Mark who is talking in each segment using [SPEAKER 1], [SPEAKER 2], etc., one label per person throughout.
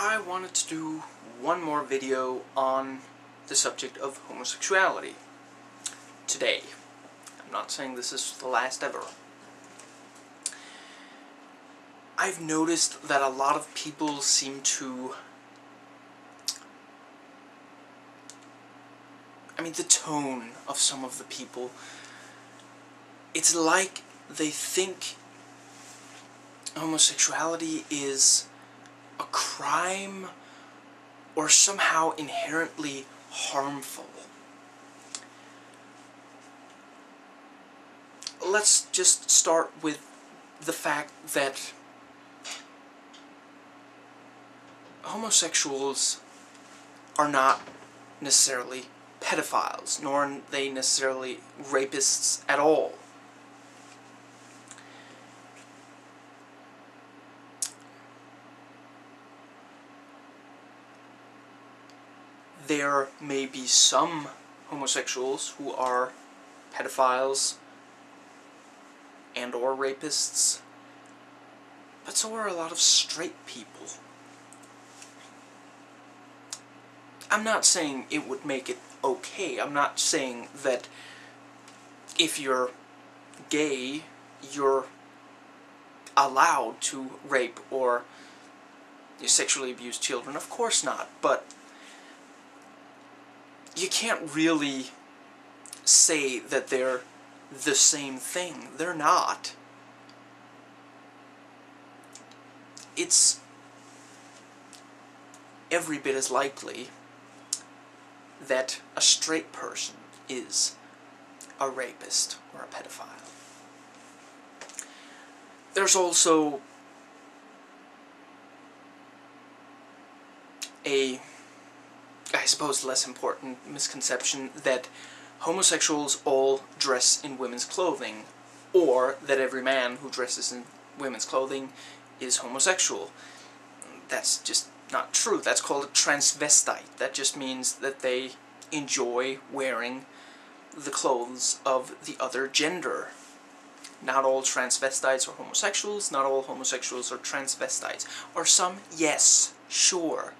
[SPEAKER 1] I wanted to do one more video on the subject of homosexuality today. I'm not saying this is the last ever. I've noticed that a lot of people seem to I mean the tone of some of the people it's like they think homosexuality is a crime or somehow inherently harmful. Let's just start with the fact that homosexuals are not necessarily pedophiles, nor are they necessarily rapists at all. There may be some homosexuals who are pedophiles and or rapists, but so are a lot of straight people. I'm not saying it would make it okay. I'm not saying that if you're gay, you're allowed to rape or sexually abuse children. Of course not. But you can't really say that they're the same thing. They're not. It's every bit as likely that a straight person is a rapist or a pedophile. There's also a suppose less important misconception that homosexuals all dress in women's clothing, or that every man who dresses in women's clothing is homosexual. That's just not true. That's called a transvestite. That just means that they enjoy wearing the clothes of the other gender. Not all transvestites are homosexuals, not all homosexuals are transvestites. Or some, yes, sure,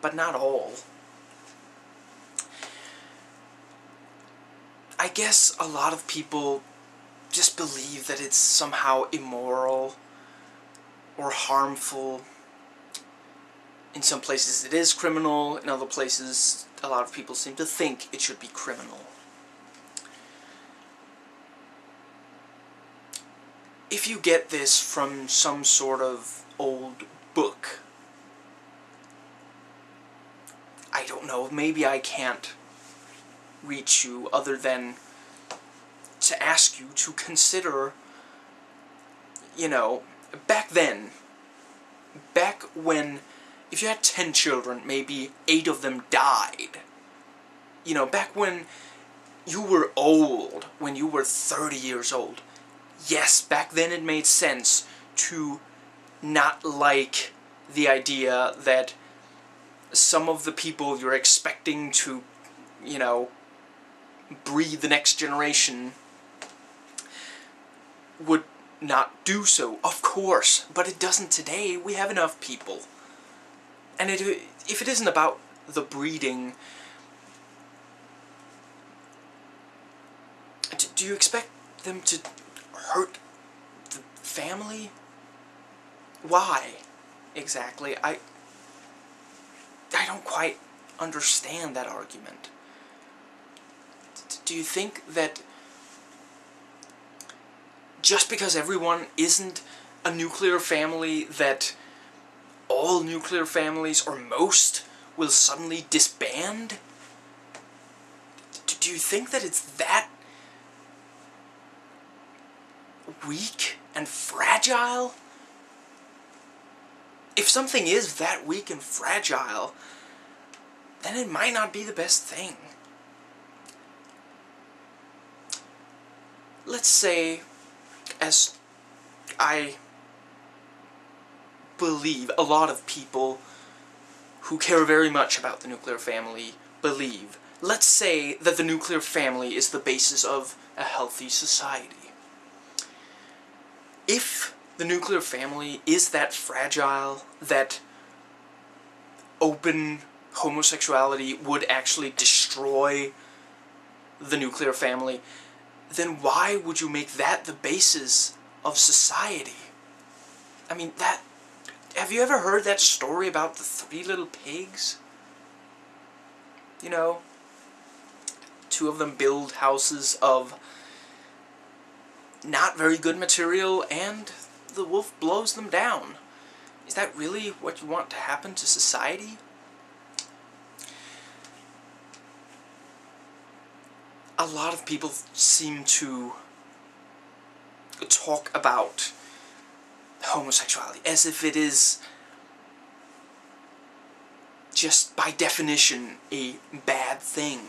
[SPEAKER 1] but not all. I guess a lot of people just believe that it's somehow immoral or harmful. In some places it is criminal, in other places a lot of people seem to think it should be criminal. If you get this from some sort of old book, I don't know, maybe I can't reach you other than to ask you to consider, you know, back then, back when, if you had 10 children, maybe 8 of them died. You know, back when you were old, when you were 30 years old, yes, back then it made sense to not like the idea that some of the people you're expecting to, you know, breed the next generation would not do so, of course, but it doesn't today. We have enough people. And it, if it isn't about the breeding, do you expect them to hurt the family? Why, exactly? I, I don't quite understand that argument do you think that just because everyone isn't a nuclear family that all nuclear families, or most, will suddenly disband? Do you think that it's that weak and fragile? If something is that weak and fragile, then it might not be the best thing. Let's say, as I believe a lot of people who care very much about the nuclear family believe, let's say that the nuclear family is the basis of a healthy society. If the nuclear family is that fragile that open homosexuality would actually destroy the nuclear family, then why would you make that the basis of society? I mean, that. Have you ever heard that story about the three little pigs? You know, two of them build houses of not very good material and the wolf blows them down. Is that really what you want to happen to society? A lot of people seem to talk about homosexuality as if it is just by definition a bad thing.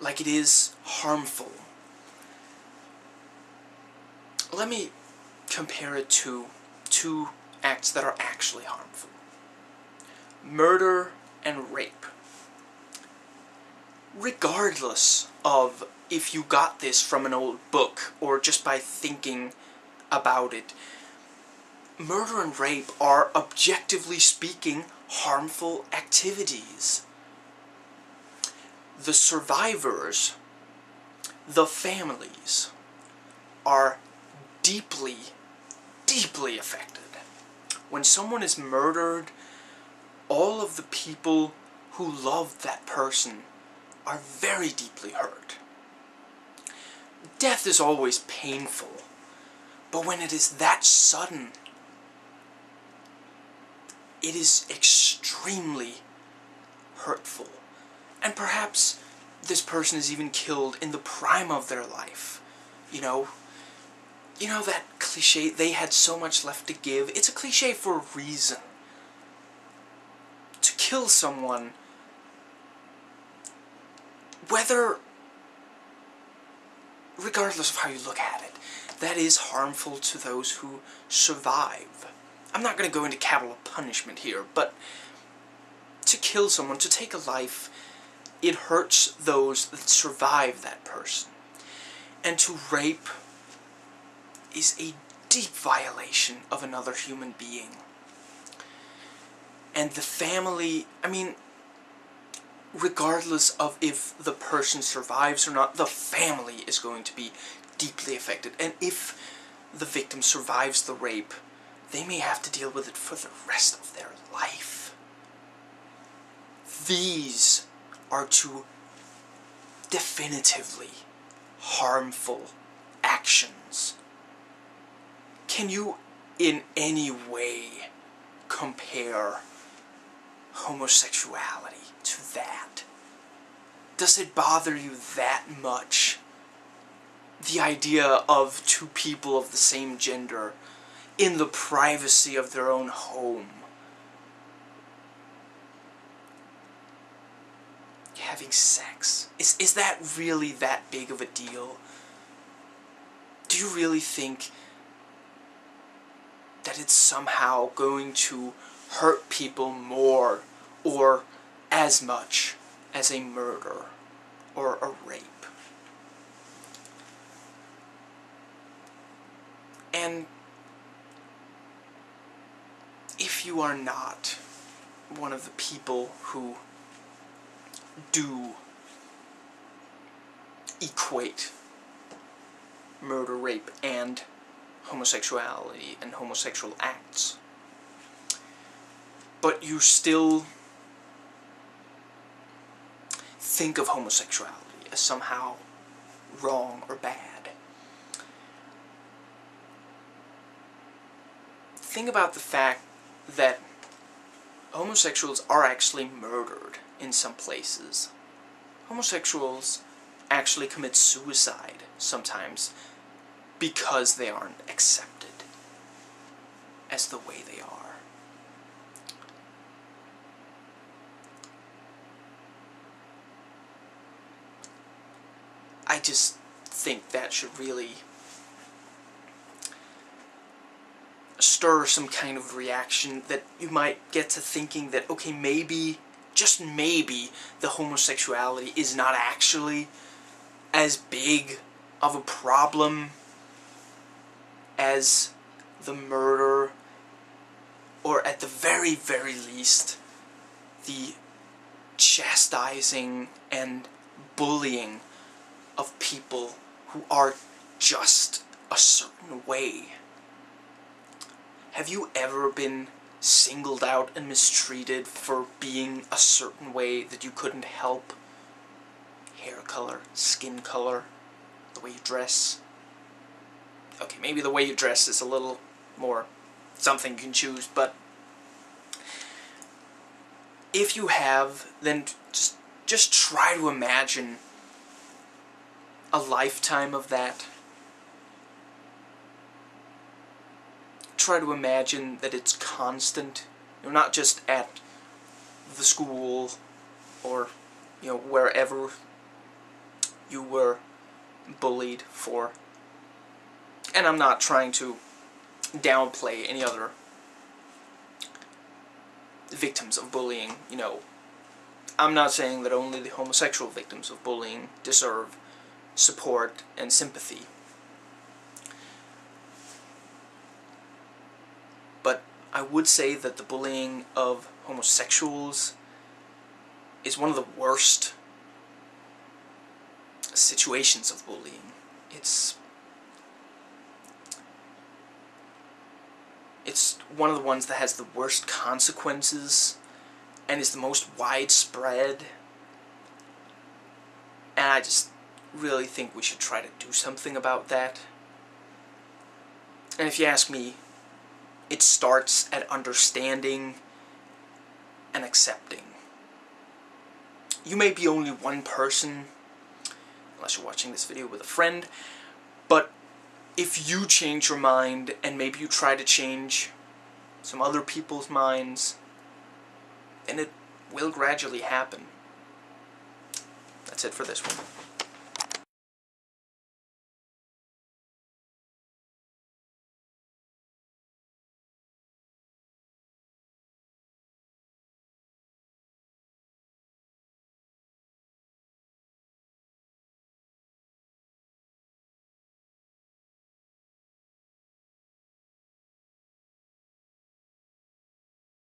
[SPEAKER 1] Like it is harmful. Let me compare it to two acts that are actually harmful. Murder and rape. Regardless of if you got this from an old book or just by thinking about it, murder and rape are, objectively speaking, harmful activities. The survivors, the families, are deeply, deeply affected. When someone is murdered, all of the people who loved that person are very deeply hurt. Death is always painful, but when it is that sudden, it is extremely hurtful. And perhaps this person is even killed in the prime of their life. You know, you know that cliche, they had so much left to give? It's a cliche for a reason. To kill someone, whether, regardless of how you look at it, that is harmful to those who survive. I'm not going to go into capital punishment here, but to kill someone, to take a life, it hurts those that survive that person. And to rape is a deep violation of another human being. And the family, I mean, regardless of if the person survives or not, the family is going to be deeply affected. And if the victim survives the rape, they may have to deal with it for the rest of their life. These are two definitively harmful actions. Can you in any way compare homosexuality to that? Does it bother you that much? The idea of two people of the same gender in the privacy of their own home. Having sex. Is, is that really that big of a deal? Do you really think that it's somehow going to hurt people more or as much as a murder or a rape? And if you are not one of the people who do equate murder, rape, and homosexuality and homosexual acts, but you still think of homosexuality as somehow wrong or bad. Think about the fact that homosexuals are actually murdered in some places. Homosexuals actually commit suicide sometimes because they aren't accepted as the way they are. I just think that should really stir some kind of reaction that you might get to thinking that, okay, maybe, just maybe, the homosexuality is not actually as big of a problem as the murder or at the very, very least, the chastising and bullying of people who are just a certain way. Have you ever been singled out and mistreated for being a certain way that you couldn't help? Hair color, skin color, the way you dress. Okay, maybe the way you dress is a little more something you can choose, but if you have, then just just try to imagine a lifetime of that. Try to imagine that it's constant, you know, not just at the school or you know wherever you were bullied for. And I'm not trying to downplay any other victims of bullying, you know. I'm not saying that only the homosexual victims of bullying deserve support and sympathy. But I would say that the bullying of homosexuals is one of the worst situations of bullying. It's it's one of the ones that has the worst consequences and is the most widespread. And I just really think we should try to do something about that. And if you ask me, it starts at understanding and accepting. You may be only one person, unless you're watching this video with a friend, but if you change your mind and maybe you try to change some other people's minds, then it will gradually happen. That's it for this one.